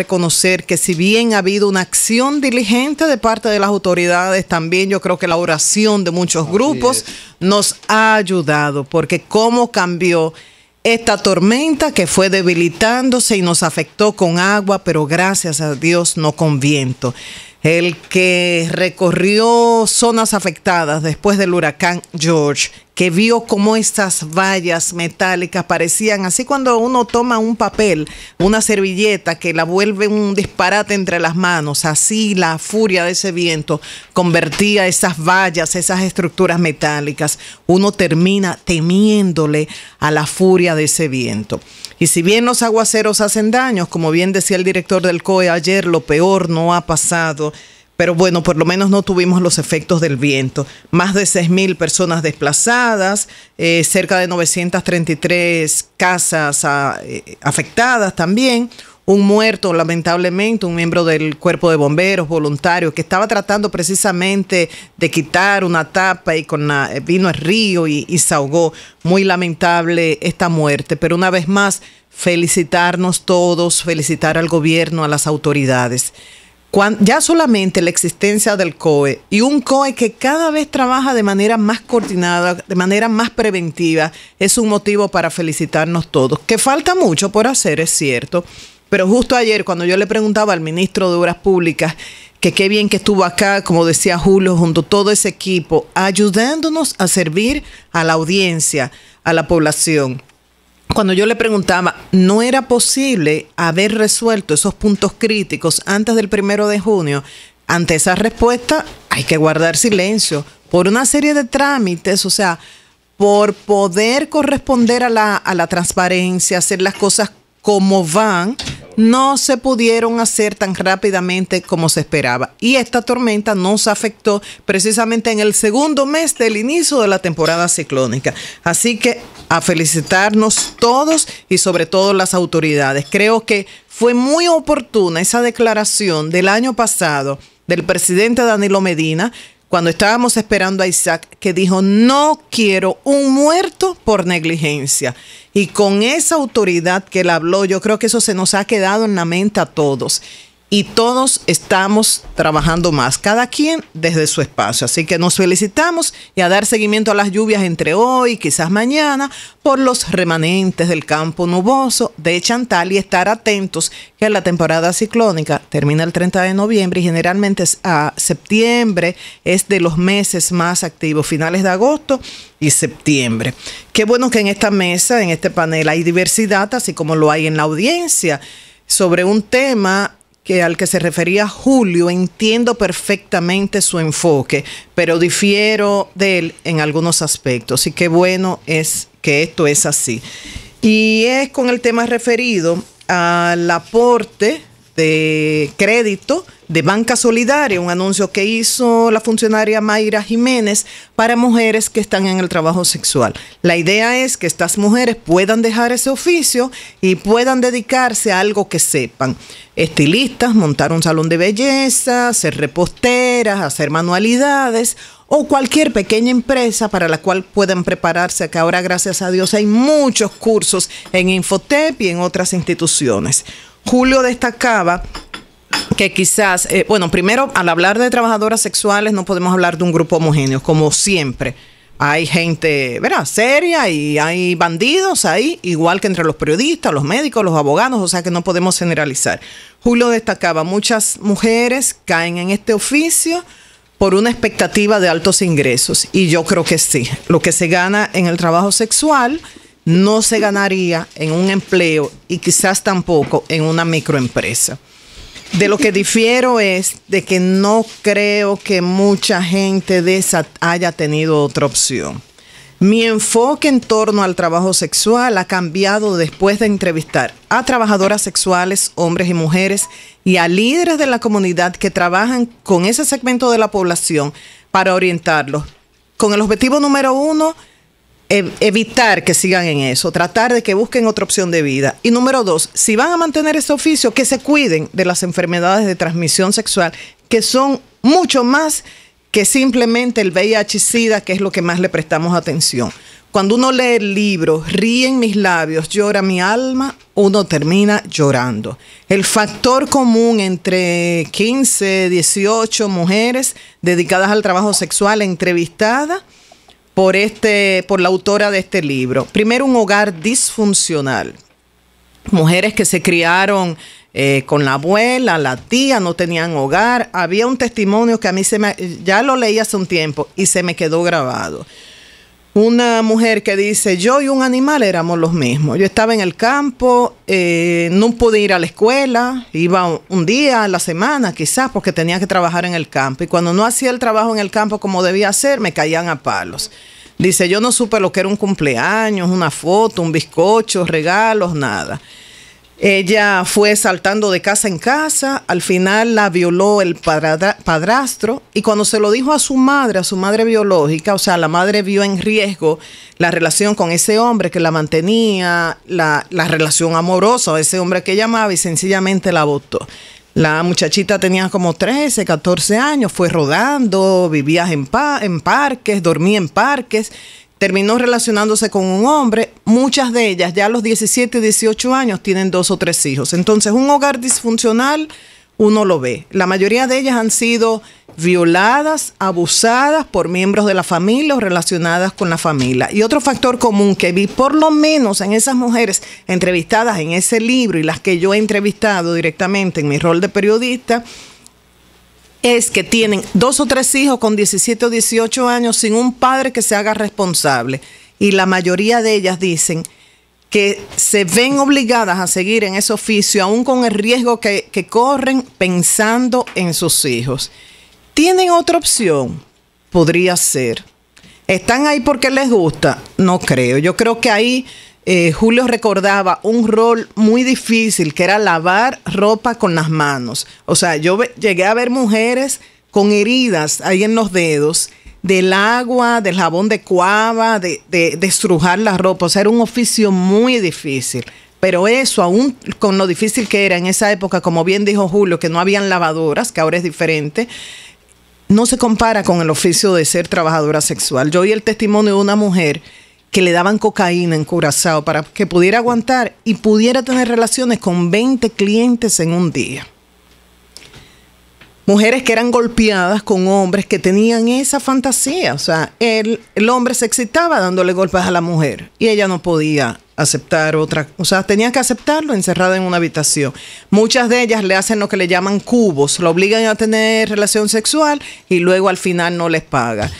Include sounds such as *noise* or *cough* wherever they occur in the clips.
reconocer que si bien ha habido una acción diligente de parte de las autoridades, también yo creo que la oración de muchos grupos nos ha ayudado, porque cómo cambió esta tormenta que fue debilitándose y nos afectó con agua, pero gracias a Dios no con viento. El que recorrió zonas afectadas después del huracán George, que vio cómo estas vallas metálicas parecían así cuando uno toma un papel, una servilleta que la vuelve un disparate entre las manos, así la furia de ese viento convertía esas vallas, esas estructuras metálicas. Uno termina temiéndole a la furia de ese viento. Y si bien los aguaceros hacen daños, como bien decía el director del COE ayer, lo peor no ha pasado. Pero bueno, por lo menos no tuvimos los efectos del viento. Más de 6.000 personas desplazadas, eh, cerca de 933 casas ah, eh, afectadas también un muerto, lamentablemente, un miembro del cuerpo de bomberos voluntario que estaba tratando precisamente de quitar una tapa y con eh, vino al río y se ahogó. Muy lamentable esta muerte, pero una vez más, felicitarnos todos, felicitar al gobierno, a las autoridades. Ya solamente la existencia del COE y un COE que cada vez trabaja de manera más coordinada, de manera más preventiva, es un motivo para felicitarnos todos. Que falta mucho por hacer, es cierto, pero justo ayer, cuando yo le preguntaba al ministro de Obras Públicas que qué bien que estuvo acá, como decía Julio, junto a todo ese equipo, ayudándonos a servir a la audiencia, a la población. Cuando yo le preguntaba, ¿no era posible haber resuelto esos puntos críticos antes del primero de junio? Ante esa respuesta hay que guardar silencio por una serie de trámites, o sea, por poder corresponder a la, a la transparencia, hacer las cosas como van, no se pudieron hacer tan rápidamente como se esperaba. Y esta tormenta nos afectó precisamente en el segundo mes del inicio de la temporada ciclónica. Así que a felicitarnos todos y sobre todo las autoridades. Creo que fue muy oportuna esa declaración del año pasado del presidente Danilo Medina cuando estábamos esperando a Isaac, que dijo, no quiero un muerto por negligencia. Y con esa autoridad que él habló, yo creo que eso se nos ha quedado en la mente a todos y todos estamos trabajando más, cada quien desde su espacio. Así que nos felicitamos y a dar seguimiento a las lluvias entre hoy, quizás mañana, por los remanentes del campo nuboso de Chantal y estar atentos que la temporada ciclónica termina el 30 de noviembre y generalmente a septiembre es de los meses más activos, finales de agosto y septiembre. Qué bueno que en esta mesa, en este panel, hay diversidad, así como lo hay en la audiencia, sobre un tema que al que se refería Julio, entiendo perfectamente su enfoque, pero difiero de él en algunos aspectos. Y qué bueno es que esto es así. Y es con el tema referido al aporte de crédito de Banca Solidaria, un anuncio que hizo la funcionaria Mayra Jiménez para mujeres que están en el trabajo sexual. La idea es que estas mujeres puedan dejar ese oficio y puedan dedicarse a algo que sepan. Estilistas, montar un salón de belleza, ser reposteras, hacer manualidades o cualquier pequeña empresa para la cual puedan prepararse, que ahora gracias a Dios hay muchos cursos en Infotep y en otras instituciones. Julio destacaba que quizás, eh, bueno, primero, al hablar de trabajadoras sexuales no podemos hablar de un grupo homogéneo, como siempre. Hay gente, ¿verdad? Seria y hay bandidos ahí, igual que entre los periodistas, los médicos, los abogados, o sea que no podemos generalizar. Julio destacaba, muchas mujeres caen en este oficio por una expectativa de altos ingresos y yo creo que sí. Lo que se gana en el trabajo sexual no se ganaría en un empleo y quizás tampoco en una microempresa. De lo que difiero es de que no creo que mucha gente de esa haya tenido otra opción. Mi enfoque en torno al trabajo sexual ha cambiado después de entrevistar a trabajadoras sexuales, hombres y mujeres, y a líderes de la comunidad que trabajan con ese segmento de la población para orientarlos. Con el objetivo número uno, evitar que sigan en eso, tratar de que busquen otra opción de vida. Y número dos, si van a mantener ese oficio, que se cuiden de las enfermedades de transmisión sexual, que son mucho más que simplemente el VIH-Sida, que es lo que más le prestamos atención. cuando uno lee el libro, ríen mis labios, llora mi alma, uno termina llorando. El factor común entre 15, 18 mujeres dedicadas al trabajo sexual entrevistadas por, este, por la autora de este libro. Primero, un hogar disfuncional. Mujeres que se criaron eh, con la abuela, la tía, no tenían hogar. Había un testimonio que a mí se me, ya lo leí hace un tiempo y se me quedó grabado una mujer que dice, yo y un animal éramos los mismos. Yo estaba en el campo, eh, no pude ir a la escuela, iba un día a la semana quizás porque tenía que trabajar en el campo. Y cuando no hacía el trabajo en el campo como debía hacer, me caían a palos. Dice, yo no supe lo que era un cumpleaños, una foto, un bizcocho, regalos, nada. Ella fue saltando de casa en casa, al final la violó el padrastro y cuando se lo dijo a su madre, a su madre biológica, o sea, la madre vio en riesgo la relación con ese hombre que la mantenía, la, relación amorosa, ese hombre que llamaba y sencillamente la votó. La muchachita tenía como 13, 14 años, fue rodando, vivía en parques, dormía en parques terminó relacionándose con un hombre, muchas de ellas ya a los 17, 18 años tienen dos o tres hijos. Entonces, un hogar disfuncional, uno lo ve. La mayoría de ellas han sido violadas, abusadas por miembros de la familia o relacionadas con la familia. Y otro factor común que vi, por lo menos en esas mujeres entrevistadas en ese libro y las que yo he entrevistado directamente en mi rol de periodista, es que tienen dos o tres hijos con 17 o 18 años sin un padre que se haga responsable. Y la mayoría de ellas dicen que se ven obligadas a seguir en ese oficio, aún con el riesgo que, que corren pensando en sus hijos. ¿Tienen otra opción? Podría ser. ¿Están ahí porque les gusta? No creo. Yo creo que ahí eh, Julio recordaba un rol muy difícil que era lavar ropa con las manos. O sea, yo llegué a ver mujeres con heridas ahí en los dedos del agua, del jabón de cuava, de, de, estrujar la ropa. O sea, era un oficio muy difícil. Pero eso, aún con lo difícil que era en esa época, como bien dijo Julio, que no habían lavadoras, que ahora es diferente, no se compara con el oficio de ser trabajadora sexual. Yo oí el testimonio de una mujer que le daban cocaína en Curazao para que pudiera aguantar y pudiera tener relaciones con 20 clientes en un día. Mujeres que eran golpeadas con hombres que tenían esa fantasía. O sea, el, el hombre se excitaba dándole golpes a la mujer y ella no podía aceptar otra, o sea, tenía que aceptarlo encerrada en una habitación. Muchas de ellas le hacen lo que le llaman cubos, lo obligan a tener relación sexual y luego al final no les paga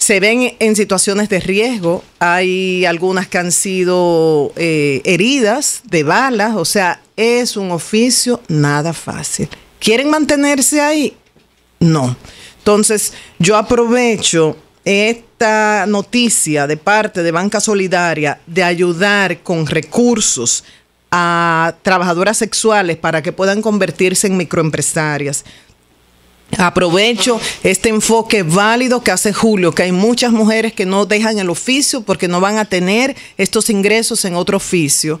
se ven en situaciones de riesgo. Hay algunas que han sido eh, heridas de balas, o sea, es un oficio nada fácil. ¿Quieren mantenerse ahí? No. Entonces, yo aprovecho esta noticia de parte de Banca Solidaria de ayudar con recursos a trabajadoras sexuales para que puedan convertirse en microempresarias. Aprovecho este enfoque válido que hace Julio, que hay muchas mujeres que no dejan el oficio porque no van a tener estos ingresos en otro oficio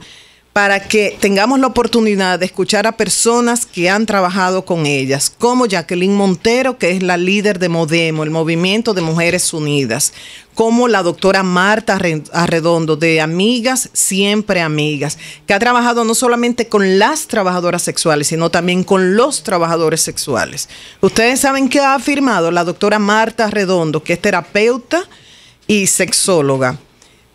para que tengamos la oportunidad de escuchar a personas que han trabajado con ellas, como Jacqueline Montero, que es la líder de Modemo, el Movimiento de Mujeres Unidas, como la doctora Marta Arredondo, de Amigas, Siempre Amigas, que ha trabajado no solamente con las trabajadoras sexuales, sino también con los trabajadores sexuales. Ustedes saben que ha afirmado la doctora Marta Arredondo, que es terapeuta y sexóloga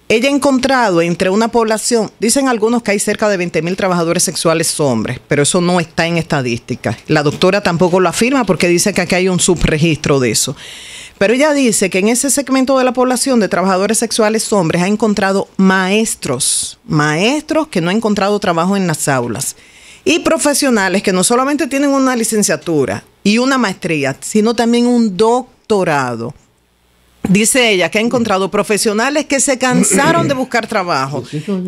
ella ha encontrado entre una población, dicen algunos que hay cerca de 20 mil trabajadores sexuales hombres, pero eso no está en estadística. La doctora tampoco lo afirma porque dice que aquí hay un subregistro de eso. Pero ella dice que en ese segmento de la población de trabajadores sexuales hombres ha encontrado maestros, maestros que no han encontrado trabajo en las aulas y profesionales que no solamente tienen una licenciatura y una maestría, sino también un doctorado Dice ella que ha encontrado profesionales que se cansaron de buscar trabajo,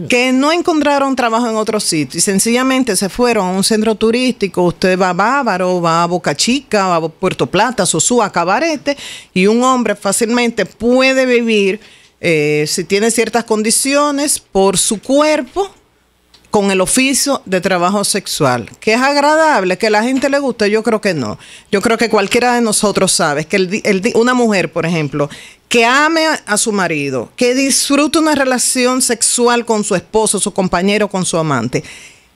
que no encontraron trabajo en otro sitio y sencillamente se fueron a un centro turístico. Usted va a Bávaro, va a Boca Chica, va a Puerto Plata, Sosúa, Cabarete y un hombre fácilmente puede vivir, eh, si tiene ciertas condiciones, por su cuerpo con el oficio de trabajo sexual. Que es agradable, que la gente le guste, yo creo que no. Yo creo que cualquiera de nosotros sabe que una mujer, por ejemplo, que ame a, su marido, que disfrute una relación sexual con su esposo, su compañero, con su amante,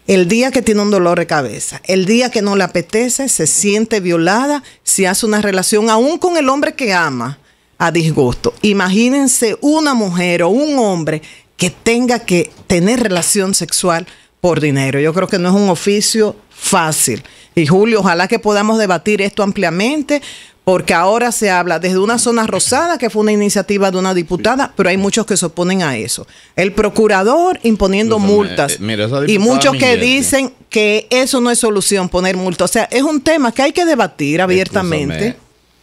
el día que tiene un dolor de cabeza, el día que no le apetece, se siente violada si hace una relación aún con el hombre que ama a disgusto. Imagínense una mujer o un hombre que tenga que tener relación sexual por dinero. Yo creo que no es un oficio fácil. Y Julio, ojalá que podamos debatir esto ampliamente, porque ahora se habla desde una zona rosada, que fue una iniciativa de una diputada, pero hay muchos que se oponen a eso. El procurador imponiendo multas eh, y muchos que dicen que eso no es solución, poner multas. O sea, es un tema que hay que debatir abiertamente.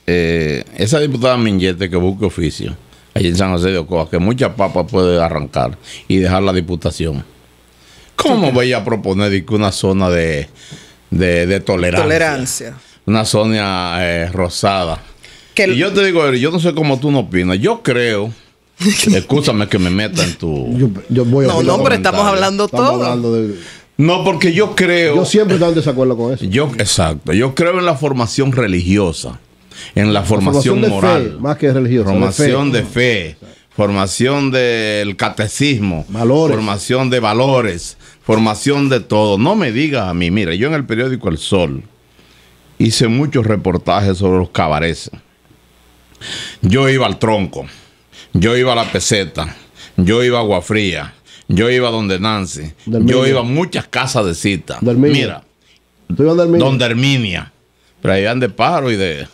Eh, esa diputada Miñete que busque oficio allí en San José de Ocoa, que mucha papa puede arrancar y dejar la diputación. ¿Cómo voy a proponer que una zona de, de, tolerancia? Una zona eh, rosada. y yo te digo, yo no sé cómo tú no opinas. Yo creo. *laughs* Escúchame que me meta en tu. Yo, voy a no, no, pero estamos hablando todo. No, porque yo creo. Yo siempre estoy en desacuerdo con eso. Yo, exacto. Yo creo en la formación religiosa en la formación, moral. más que religiosa. Formación de fe, formación del catecismo, formación de valores, formación de todo. No me digas a mí, mira, yo en el periódico El Sol hice muchos reportajes sobre los cabarets. Yo iba al tronco, yo iba a la peseta, yo iba a Agua Fría, yo iba donde Nancy, yo iba a muchas casas de cita. Mira, donde Herminia, pero ahí van de pájaro y de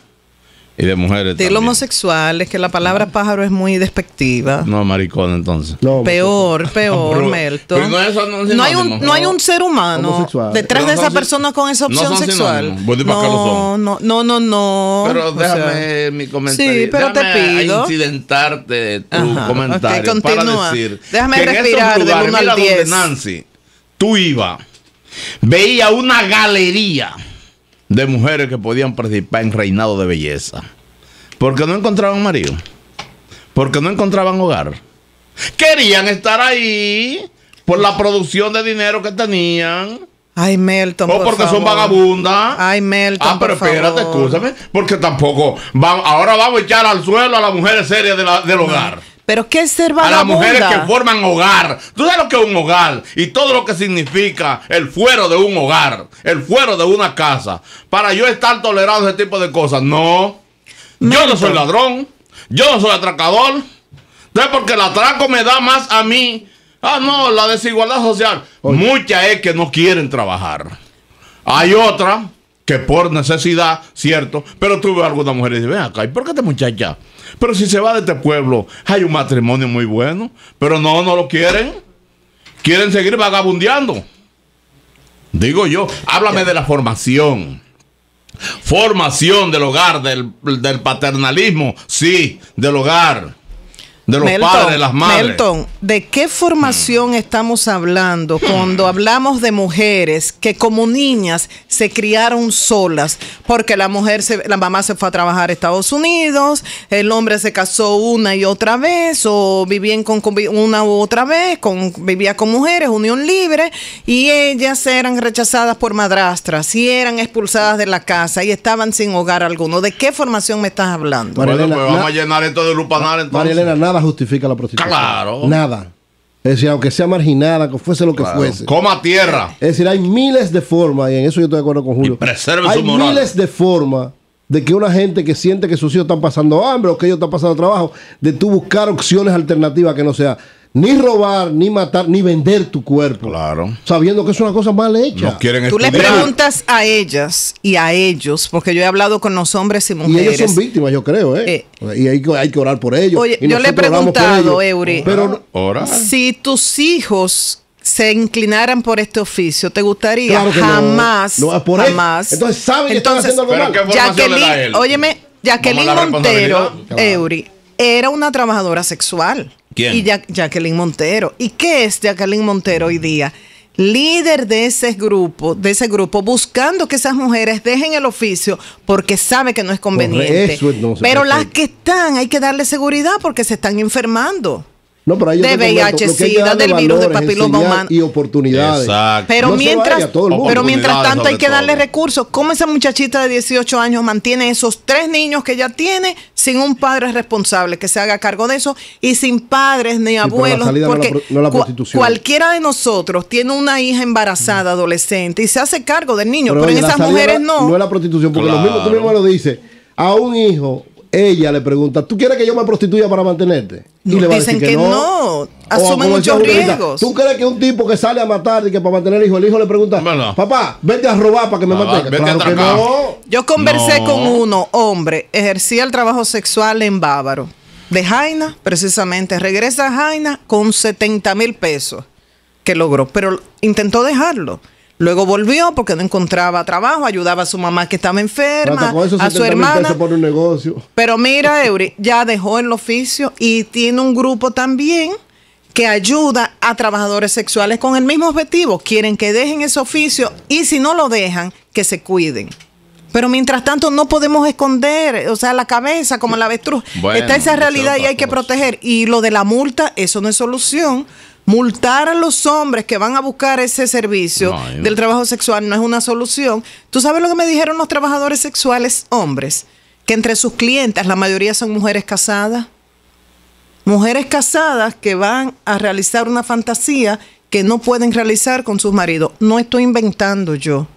y de mujeres. De homosexuales, que la palabra pájaro es muy despectiva. No, maricón, entonces. peor, *laughs* peor, Melton. no, hay un, no hay un ser humano detrás de esa persona con esa opción sexual. No, no, no, no, no. Pero déjame mi comentario. Sí, pero te pido. incidentarte tu comentario para decir. Déjame respirar de 1 al 10. Nancy, tú ibas, veía una galería de mujeres que podían participar en reinado de belleza. Porque no encontraban marido. Porque no encontraban hogar. Querían estar ahí por la producción de dinero que tenían. Ay, Melton. O porque son vagabundas. Ay, Melton. Ah, pero espérate, escúchame. Porque tampoco. ahora vamos a echar al suelo a las mujeres serias del hogar. Pero ¿qué es ser vagabunda? A las mujeres que forman hogar. ¿Tú sabes lo que es un hogar? Y todo lo que significa el fuero de un hogar, el fuero de una casa. Para yo estar tolerando ese tipo de cosas. No. Yo no soy ladrón. Yo no soy atracador. Entonces, porque el atraco me da más a mí. Ah, no, la desigualdad social. Muchas es que no quieren trabajar. Hay otra que por necesidad, cierto, pero tuve alguna mujer y dice, ven acá, ¿y por qué esta muchacha? Pero si se va de este pueblo, hay un matrimonio muy bueno, pero no, no lo quieren. Quieren seguir vagabundeando. Digo yo, háblame de la formación. Formación del hogar, del, del paternalismo, sí, del hogar de los padres, las madres. Melton, ¿de qué formación mm. estamos hablando cuando hablamos de mujeres que como niñas se criaron solas? Porque la mujer, se, la mamá se fue a trabajar a Estados Unidos, el hombre se casó una y otra vez, o vivían con, una u otra vez, con, vivía con mujeres, unión libre, y ellas eran rechazadas por madrastras, y eran expulsadas de la casa, y estaban sin hogar alguno. ¿De qué formación me estás hablando? Bueno, pues vamos a llenar esto de lupanar entonces. nada justifica la prostitución. Claro. Nada. Es decir, aunque sea marginada, que fuese lo que fuese. Coma tierra. Es decir, hay miles de formas, y en eso yo estoy de acuerdo con Julio. hay miles de formas de que una gente que siente que sus hijos están pasando hambre o que ellos están pasando trabajo, de tú buscar opciones alternativas que no sea ni robar, ni matar, ni vender tu cuerpo. Claro. Sabiendo que es una cosa mal hecha. No quieren Tú le preguntas a ellas y a ellos, porque yo he hablado con los hombres y mujeres. Y ellos son víctimas, yo creo, ¿eh? eh y hay, hay, que orar por ellos. Oye, yo le he preguntado, Eury, pero, si tus hijos se inclinaran por este oficio, ¿te gustaría? jamás. No. por jamás. Entonces saben que están haciendo algo mal. Jacqueline, óyeme, Jacqueline Montero, Eury, era una trabajadora sexual. ¿Quién? Y Jacqueline Montero. ¿Y qué es Jacqueline Montero hoy día? líder de ese grupo, de ese grupo, buscando que esas mujeres dejen el oficio porque sabe que no es conveniente. Pero las que están, hay que darle seguridad porque se están enfermando. no, pero de VIH, SIDA, del virus de papiloma humano. Y oportunidades. Pero mientras, pero mientras tanto hay que darle recursos. ¿Cómo esa muchachita de 18 años mantiene esos tres niños que ya tiene sin un padre responsable que se haga cargo de eso y sin padres ni abuelos? porque cualquiera de nosotros tiene una hija embarazada, adolescente, y se hace cargo del niño, pero, en esas mujeres no. No es la prostitución, porque lo mismo, tú mismo lo dices. A un hijo ella le pregunta, ¿tú quieres que yo me prostituya para mantenerte? Y le va dicen a decir que, no. asumen muchos riesgos. ¿Tú crees que un tipo que sale a matar y que para mantener el hijo, el hijo le pregunta, papá, vete a robar para que me mantenga? Claro que no. Yo conversé con uno, hombre, ejercía el trabajo sexual en Bávaro, de Jaina, precisamente. Regresa a Jaina con 70 mil pesos que logró, pero intentó dejarlo. Luego volvió porque no encontraba trabajo, ayudaba a su mamá que estaba enferma, a su hermana. Por un negocio. Pero mira, *laughs* Eury, ya dejó el oficio y tiene un grupo también que ayuda a trabajadores sexuales con el mismo objetivo. Quieren que dejen ese oficio y si no lo dejan, que se cuiden. Pero mientras tanto no podemos esconder, o sea, la cabeza como la avestruz. Está esa realidad y hay que proteger. Y lo de la multa, eso no es solución multar a los hombres que van a buscar ese servicio del trabajo sexual no es una solución. ¿Tú sabes lo que me dijeron los trabajadores sexuales hombres? Que entre sus clientes la mayoría son mujeres casadas. Mujeres casadas que van a realizar una fantasía que no pueden realizar con sus maridos. No estoy inventando yo.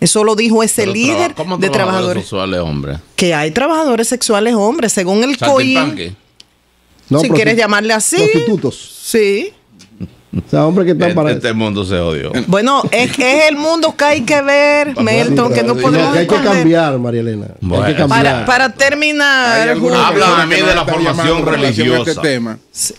Eso lo dijo ese líder de trabajadores sexuales hombres. Que hay trabajadores sexuales hombres, según el COI. si quieres llamarle así. Prostitutos. Sí. O sea, hombre que están para Este mundo se odió. Bueno, es, es el mundo que hay que ver, Melton, que no podemos. hay que cambiar, María Elena. Hay que cambiar. Para, para terminar. Habla a mí de la formación religiosa. Este tema. Sí.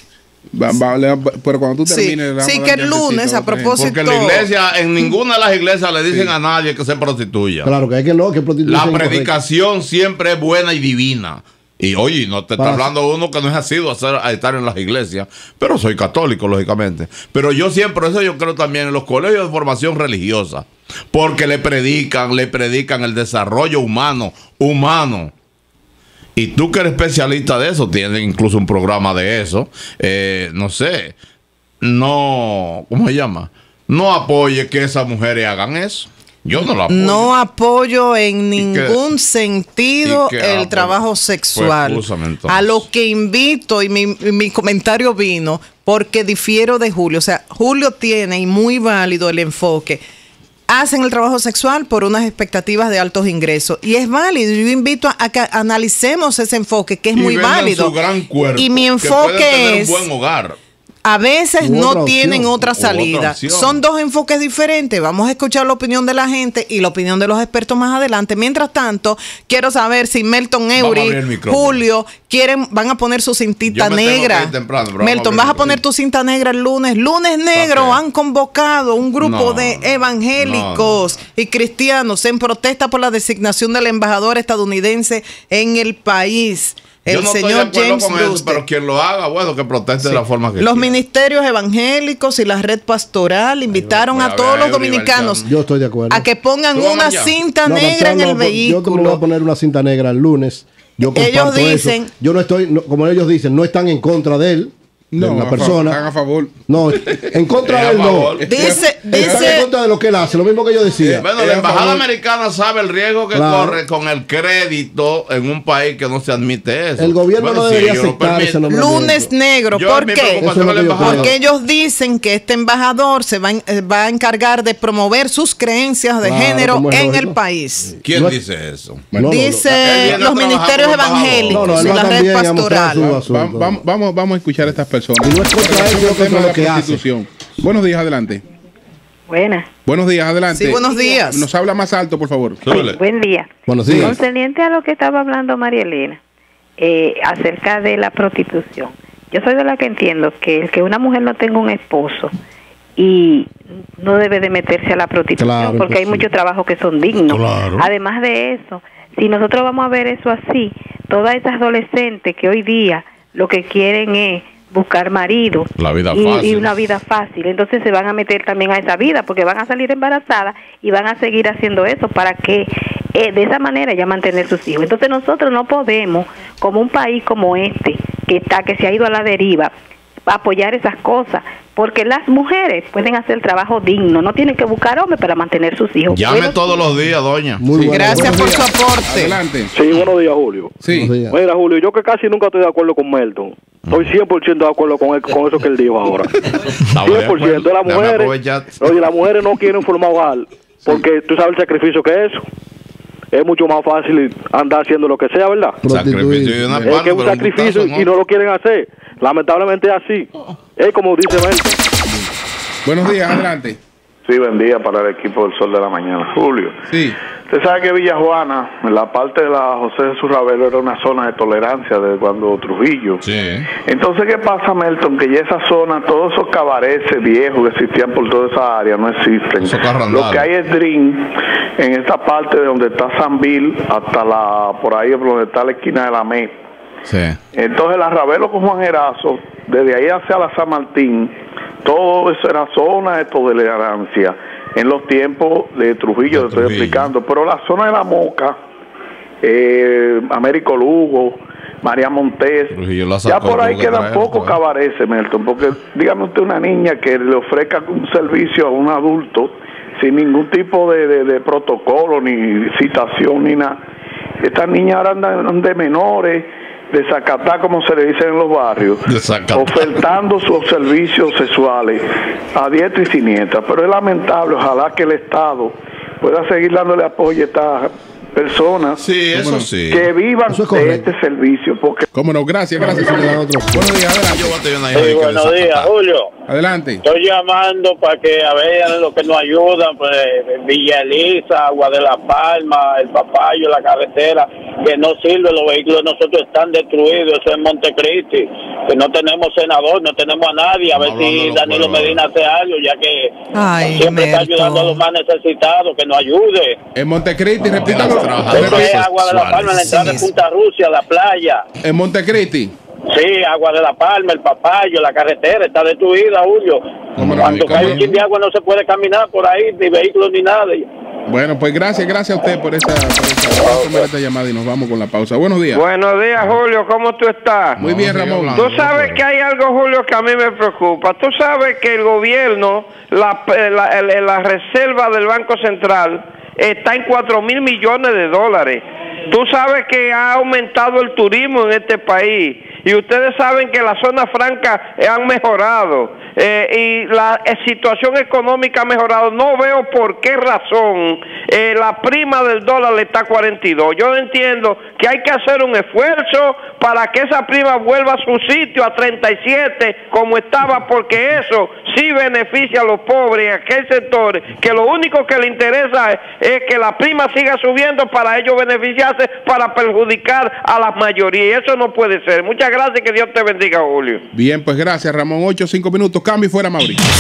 pero cuando tú termines, sí, sí que el lunes, a propósito. Porque la iglesia, en ninguna de las iglesias le dicen a nadie que se prostituya. Claro que hay que no, que La predicación siempre es buena y divina. Y oye, no te está hablando uno que no es así a, a estar en las iglesias, pero soy católico, lógicamente. Pero yo siempre, eso yo creo también en los colegios de formación religiosa, porque le predican, le predican el desarrollo humano, humano. Y tú que eres especialista de eso, tienes incluso un programa de eso, eh, no sé, no, ¿cómo se llama? No apoye que esas mujeres hagan eso. Yo no apoyo. No apoyo en ningún sentido el trabajo pues, sexual. a lo que invito, y mi, comentario vino, porque difiero de Julio. O sea, Julio tiene, y muy válido el enfoque, hacen el trabajo sexual por unas expectativas de altos ingresos. Y es válido. Yo invito a, que analicemos ese enfoque, que es muy válido. y mi enfoque es... Un buen hogar a veces no tienen otra salida. Son dos enfoques diferentes. Vamos a escuchar la opinión de la gente y la opinión de los expertos más adelante. Mientras tanto, quiero saber si Melton Eury, Julio, quieren, van a poner su cintita negra. Melton, vas a poner tu cinta negra el lunes. Lunes negro han convocado un grupo de evangélicos y cristianos en protesta por la designación del embajador estadounidense en el país. El Yo no señor estoy de James con eso, pero quien lo haga, bueno, que proteste de la forma que Los ministerios evangélicos y la red pastoral invitaron a todos los dominicanos a que pongan una cinta negra en el vehículo. Yo te voy a poner una cinta negra el lunes. Yo ellos dicen, yo no estoy, como ellos dicen, no están en contra de él no, la persona. Están a favor. No, en contra de él no. Dice, dice. En contra de lo que él hace, lo mismo que yo decía. bueno, la embajada americana sabe el riesgo que corre con el crédito en un país que no se admite eso. El gobierno no debería aceptar ese Lunes negro, ¿por qué? Porque ellos dicen que este embajador se va, eh, va a encargar de promover sus creencias de género en el país. ¿Quién dice eso? dice los ministerios evangélicos y la red pastoral. Vamos, vamos a escuchar estas personas Buenos días, adelante. Buenas. Buenos días, adelante. Sí, buenos días. Nos habla más alto, por favor. buen día. Buenos días. Concerniente a lo que estaba hablando María Elena eh, acerca de la prostitución. Yo soy de la que entiendo que el que una mujer no tenga un esposo y no debe de meterse a la prostitución porque hay muchos trabajos que son dignos. Además de eso, si nosotros vamos a ver eso así, todas esas adolescentes que hoy día lo que quieren es buscar marido y, una vida fácil. Entonces se van a meter también a esa vida porque van a salir embarazadas y van a seguir haciendo eso para que eh, de esa manera ya mantener sus hijos. Entonces nosotros no podemos, como un país como este, que está, que se ha ido a la deriva, apoyar esas cosas, porque las mujeres pueden hacer el trabajo digno, no tienen que buscar hombres para mantener sus hijos. Llame todos los días, doña. Muy Gracias por su aporte. Adelante. Sí, buenos días, Julio. Sí. Mira, Julio, yo que casi nunca estoy de acuerdo con Melton. Estoy 100% de acuerdo con, él, con eso que él dijo ahora. *laughs* 100%. De las mujeres, oye, las mujeres no quieren formar hogar porque tú sabes el sacrificio que es eso es mucho más fácil andar haciendo lo que sea, ¿verdad? Sacrificio es que es un sacrificio y no lo quieren hacer. Lamentablemente es así. Es como dice Melton. Buenos días, adelante. Sí, buen día para el equipo del Sol de la Mañana. Julio. Sí. Usted sabe que Villa Juana, en la parte de la José Jesús Ravelo, era una zona de tolerancia de cuando Trujillo. Sí. Entonces, ¿qué pasa, Melton? Que ya esa zona, todos esos cabareces viejos que existían por toda esa área no existen. Lo que hay es Dream, en esta parte de donde está San Bill, hasta la, por ahí donde está la esquina de la MET. Sí. Entonces, la Ravelo con Juan Erazo, desde ahí hacia la San Martín, todo eso era zona de tolerancia en los tiempos de Trujillo, estoy explicando, pero la zona de la Moca, eh, Américo Lugo, María Montes, ya por ahí quedan pocos cabarece, Melton, porque dígame usted una niña que le ofrezca un servicio a un adulto sin ningún tipo de, protocolo, ni citación, ni nada. Estas niñas ahora andan de menores, desacatar, como se le dice en los barrios, ofertando sus servicios sexuales a diestra y siniestra. Pero es lamentable, ojalá que el Estado pueda seguir dándole apoyo a estas personas sí, eso sí. que vivan de este servicio. Porque... Cómo no, gracias, gracias. Buenos días, buenos días, Julio. Adelante. Estoy llamando para que a ver lo que nos ayudan, pues Villa Elisa, Agua de la Palma, el Papayo, la carretera, que no sirve, los vehículos de nosotros están destruidos, eso es Montecristi, que no tenemos senador, no tenemos a nadie, a ver si Danilo Medina hace algo, ya que siempre está ayudando a los más necesitados, que nos ayude. En Montecristi, repítalo. es Agua de la Palma, en la entrada de Punta Rusia, la playa. En Montecristi. Sí, Agua de la Palma, el Papayo, la carretera está destruida, Julio. Cuando cae un chin de agua no se puede caminar por ahí, ni vehículos ni nada. Bueno, pues gracias, gracias a usted por esta, por esta, llamada y nos vamos con la pausa. Buenos días. Buenos días, Julio, ¿cómo tú estás? Muy bien, Ramón. Tú sabes que hay algo, Julio, que a mí me preocupa. Tú sabes que el gobierno, la, la, la reserva del Banco Central está en 4 mil millones de dólares. Tú sabes que ha aumentado el turismo en este país y ustedes saben que las zonas francas han mejorado eh, y la eh, situación económica ha mejorado. No veo por qué razón eh, la prima del dólar está a 42. Yo entiendo que hay que hacer un esfuerzo para que esa prima vuelva a su sitio a 37 como estaba, porque eso sí beneficia a los pobres en aquel sector, que lo único que le interesa es, que la prima siga subiendo para ellos beneficiarse, para perjudicar a la mayoría. Y eso no puede ser. Muchas gracias, que Dios te bendiga, Julio. Bien, pues gracias, Ramón. 8 o 5 minutos. Cambio y fuera, Mauricio.